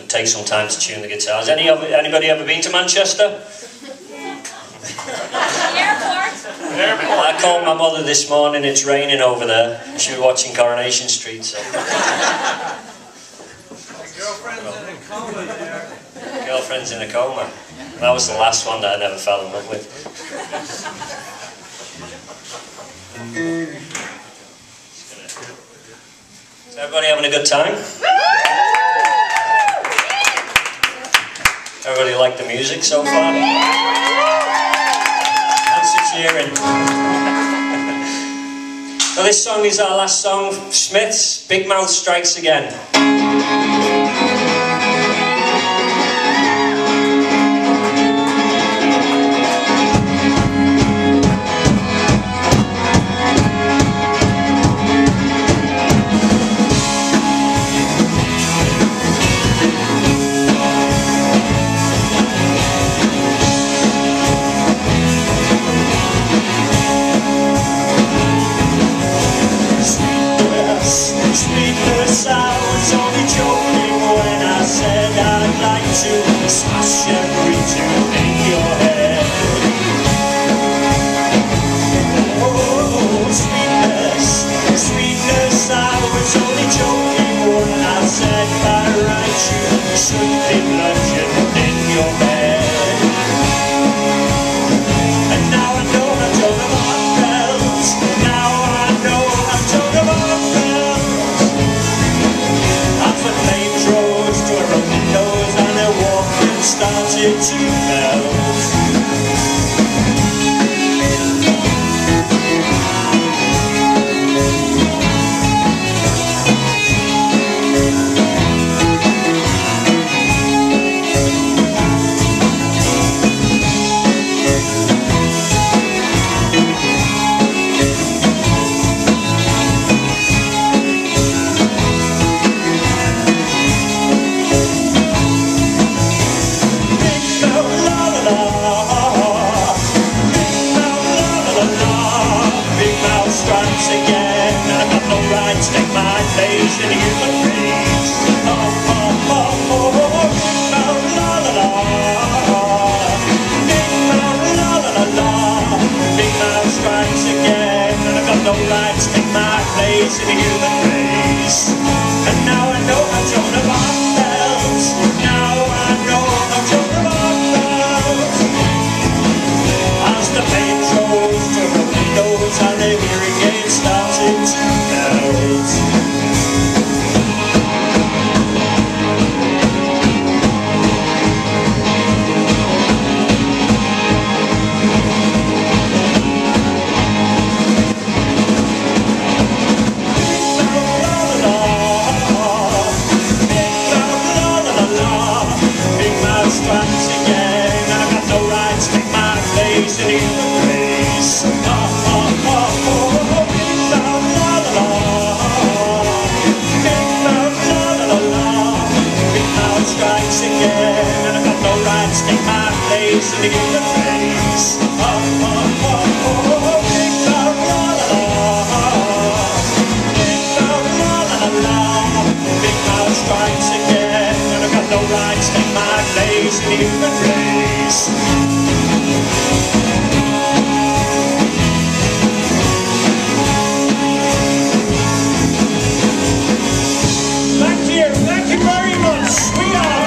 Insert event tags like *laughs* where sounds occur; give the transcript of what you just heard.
and take some time to tune the guitars. Any anybody ever been to Manchester? Airport. Well, I called my mother this morning. It's raining over there. She was watching Coronation Street. So. Girlfriend's in a coma there. Girlfriend's in a coma. That was the last one that I never fell in love with. Is everybody having a good time? Everybody like the music so far? Cheering. *laughs* so this song is our last song, Smiths, Big Mouth Strikes Again. Sweetness, I was only joking when I said I'd like to smash every started place in the race. Oh, oh, oh, oh, oh. Mouth, la la la. Big mouth, la la la la. Big strikes again, and I've got no right to take my place in the human race. And now I know I don't have heart bells. Now I know I don't have heart bells. As the rose to the windows and the to take my place in human race. Oh, oh, oh, oh, la la la. La la la strikes again, and I've got no right my place in race. Oh, oh, oh, oh, la la la. La la la strikes again, and I've got no right take my place in the human you very much. We are